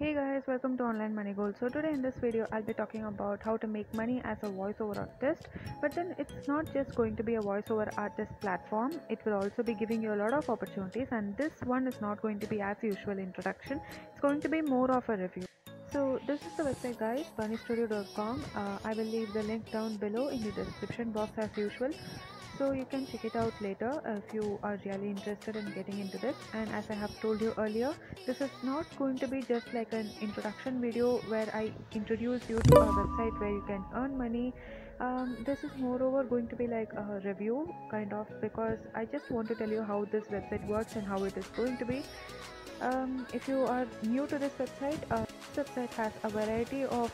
Hey guys, welcome to Online Money Goals. So today in this video, I'll be talking about how to make money as a voiceover artist. But then it's not just going to be a voiceover artist platform. It will also be giving you a lot of opportunities. And this one is not going to be as usual introduction. It's going to be more of a review. So this is the website guys, bunnystudio.com. Uh, I will leave the link down below in the description box as usual. So you can check it out later if you are really interested in getting into this. And as i have told you earlier this is not going to be just like an introduction video where i introduce you to a website where you can earn money. Um, this is moreover going to be like a review kind of because i just want to tell you how this website works and how it is going to be um, if you are new to this website uh, this website has a variety of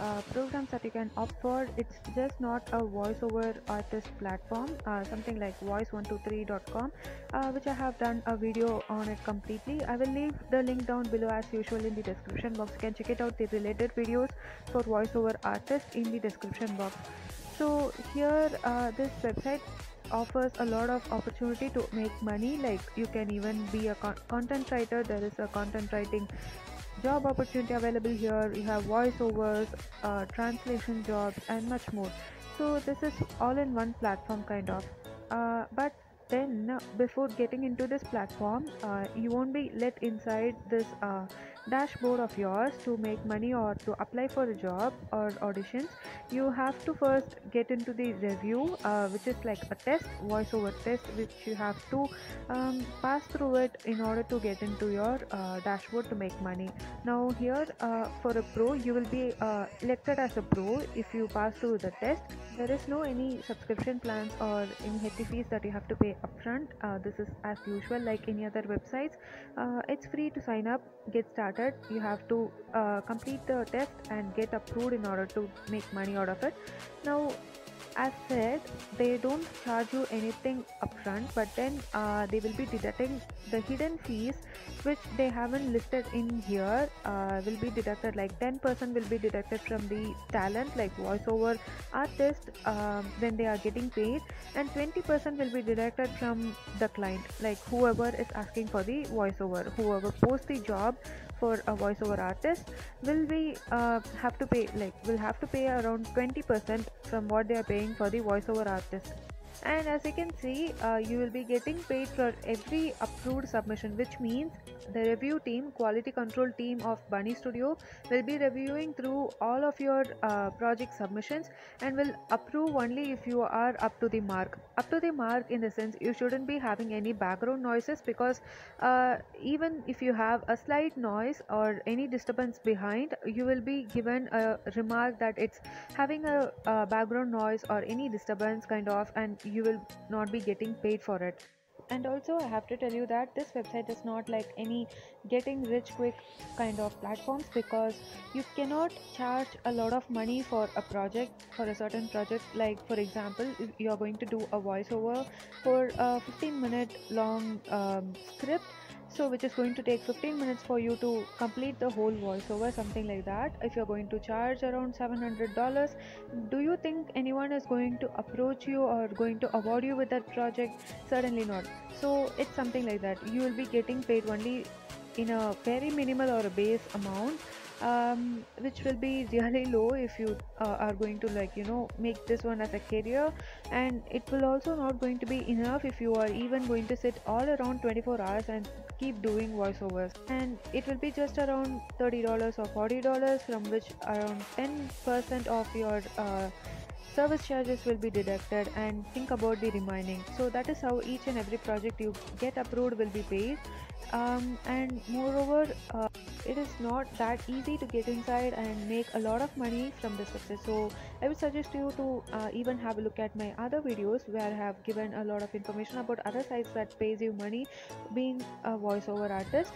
uh, programs that you can opt for. It's just not a voiceover artist platform uh, something like voice123.com uh, which i have done a video on it completely. I will leave the link down below as usual in the description box. You can check it out the related videos for voiceover artists in the description box. So here uh, this website offers a lot of opportunity to make money. Like you can even be a con- content writer. There is a content writing job opportunity available here. You have voiceovers uh, translation jobs and much more. So this is all in one platform kind of. Uh, but then before getting into this platform uh, you won't be let inside this uh, dashboard of yours to make money or to apply for a job or auditions you have to first get into the review uh, which is like a test voiceover test which you have to um, pass through it in order to get into your uh, dashboard to make money. Now here uh, for a pro you will be uh, elected as a pro if you pass through the test. There is no any subscription plans or any hefty fees that you have to pay upfront. Uh, this is as usual like any other websites. Uh, it's free to sign up get started you have to uh, complete the test and get approved in order to make money out of it. Now as said they don't charge you anything upfront but then uh, they will be deducting the hidden fees which they haven't listed in here uh, will be deducted like 10% will be deducted from the talent like voiceover artist um, when they are getting paid and 20% will be deducted from the client like whoever is asking for the voiceover whoever posts the job for a voiceover artist will be uh, have to pay like will have to pay around 20% from what they are paying for the voiceover artist and as you can see uh, you will be getting paid for every approved submission which means the review team quality control team of bunny studio will be reviewing through all of your uh, project submissions and will approve only if you are up to the mark. Up to the mark in the sense you shouldn't be having any background noises because uh, even if you have a slight noise or any disturbance behind you will be given a remark that it's having a, a background noise or any disturbance kind of and you will not be getting paid for it. And also i have to tell you that this website is not like any getting rich quick kind of platforms because you cannot charge a lot of money for a project for a certain project. Like for example if you are going to do a voiceover for a 15 minute long um, script so which is going to take 15 minutes for you to complete the whole voiceover something like that. If you're going to charge around $700 do you think anyone is going to approach you or going to award you with that project? Certainly not. So it's something like that. You will be getting paid only in a very minimal or a base amount um, which will be really low if you uh, are going to like you know make this one as a career. And it will also not going to be enough if you are even going to sit all around 24 hours and keep doing voiceovers. And it will be just around $30 or $40 from which around 10% of your uh, service charges will be deducted and think about the remaining. So that is how each and every project you get approved will be paid. Um, and moreover uh, it is not that easy to get inside and make a lot of money from this website so i would suggest you to uh, even have a look at my other videos where i have given a lot of information about other sites that pays you money being a voiceover artist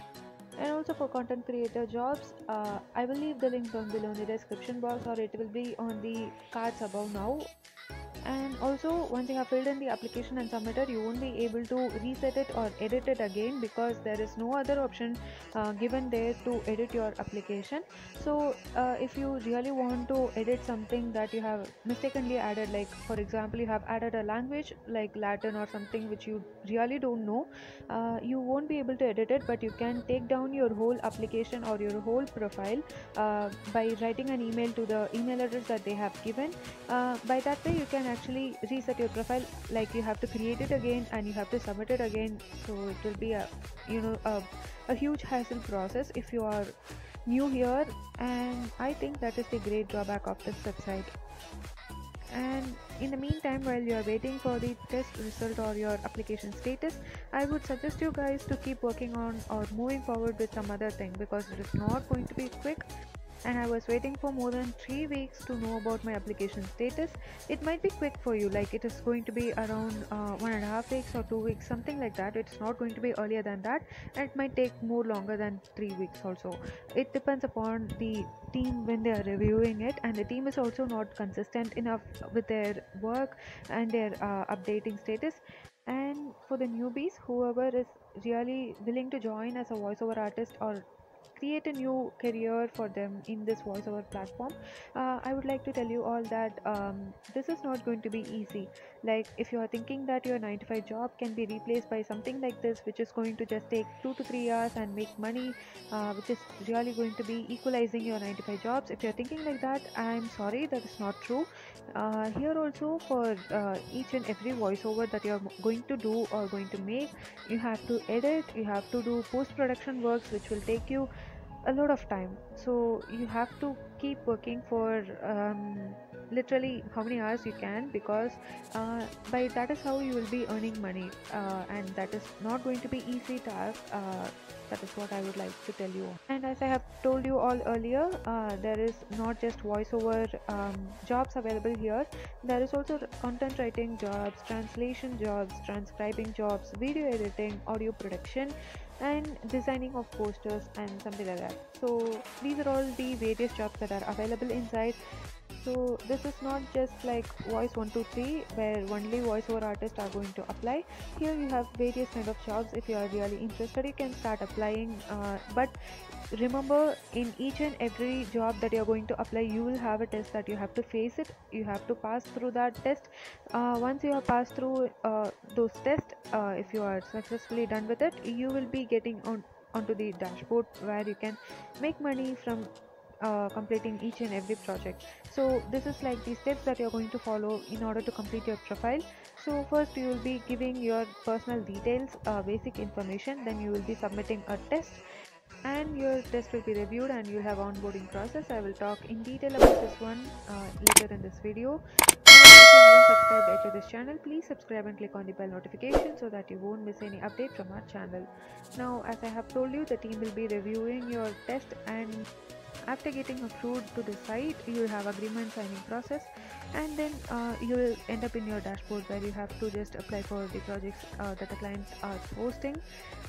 and also for content creator jobs uh, i will leave the link down below in the description box or it will be on the cards above now and also once you have filled in the application and submitted you won't be able to reset it or edit it again because there is no other option uh, given there to edit your application. So uh, if you really want to edit something that you have mistakenly added like for example you have added a language like latin or something which you really don't know uh, you won't be able to edit it but you can take down your whole application or your whole profile uh, by writing an email to the email address that they have given. Uh, by that way you can actually reset your profile. Like you have to create it again and you have to submit it again. So it will be a you know a, a huge hassle process if you are new here. And i think that is the great drawback of this website. And in the meantime while you are waiting for the test result or your application status i would suggest you guys to keep working on or moving forward with some other thing because it is not going to be quick and I was waiting for more than 3 weeks to know about my application status. It might be quick for you, like it is going to be around uh, one and a half weeks or two weeks, something like that. It's not going to be earlier than that, and it might take more longer than three weeks also. It depends upon the team when they are reviewing it, and the team is also not consistent enough with their work and their uh, updating status. And for the newbies, whoever is really willing to join as a voiceover artist or create a new career for them in this voiceover platform uh, i would like to tell you all that um, this is not going to be easy. Like if you are thinking that your 9 to 5 job can be replaced by something like this which is going to just take 2 to 3 hours and make money uh, which is really going to be equalizing your 9 to 5 jobs if you're thinking like that i'm sorry that is not true. Uh, here also for uh, each and every voiceover that you're going to do or going to make you have to edit you have to do post production works which will take you a lot of time. So you have to keep working for um, literally how many hours you can because uh, by that is how you will be earning money uh, and that is not going to be easy task uh, that is what i would like to tell you. And as i have told you all earlier uh, there is not just voiceover um, jobs available here. There is also content writing jobs translation jobs transcribing jobs video editing audio production and designing of posters and something like that. So these are all the various jobs that are available inside so this is not just like voice 123 where only voiceover artists are going to apply. Here you have various kind of jobs. If you are really interested you can start applying uh, but remember in each and every job that you're going to apply you will have a test that you have to face it. You have to pass through that test. Uh, once you have passed through uh, those tests uh, if you are successfully done with it you will be getting on onto the dashboard where you can make money from uh, completing each and every project. So this is like the steps that you're going to follow in order to complete your profile. So first you will be giving your personal details uh, basic information. Then you will be submitting a test and your test will be reviewed and you'll have onboarding process. I will talk in detail about this one uh, later in this video. Subscribed to this channel please subscribe and click on the bell notification so that you won't miss any update from our channel. Now as i have told you the team will be reviewing your test and after getting approved to the site you'll have agreement signing process and then uh, you will end up in your dashboard where you have to just apply for the projects uh, that the clients are posting.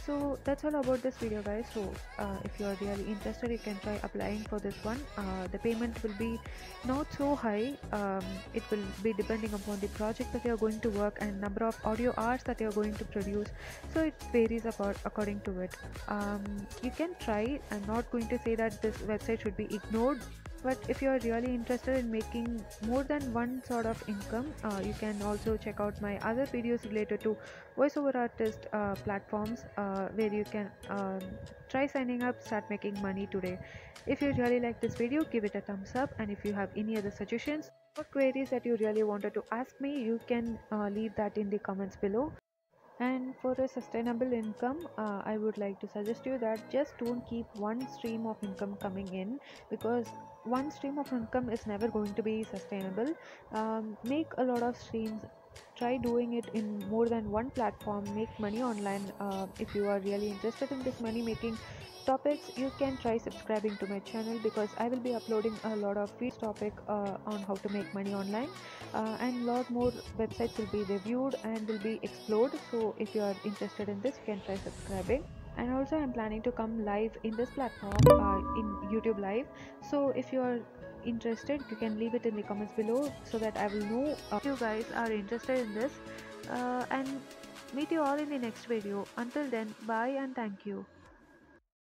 So that's all about this video guys. So uh, if you are really interested you can try applying for this one. Uh, the payment will be not so high. Um, it will be depending upon the project that you're going to work and number of audio hours that you're going to produce. So it varies about according to it. Um, you can try. I'm not going to say that this website should be ignored. But if you are really interested in making more than one sort of income uh, you can also check out my other videos related to voiceover artist uh, platforms uh, where you can um, try signing up start making money today. If you really like this video give it a thumbs up. And if you have any other suggestions or queries that you really wanted to ask me you can uh, leave that in the comments below and for a sustainable income uh, i would like to suggest you that just don't keep one stream of income coming in because one stream of income is never going to be sustainable. Um, make a lot of streams try doing it in more than one platform make money online uh, if you are really interested in this money making topics you can try subscribing to my channel because i will be uploading a lot of free topic uh, on how to make money online uh, and a lot more websites will be reviewed and will be explored. So if you are interested in this you can try subscribing. And also i'm planning to come live in this platform uh, in youtube live. So if you are interested you can leave it in the comments below so that i will know uh, if you guys are interested in this. Uh, and meet you all in the next video. Until then bye and thank you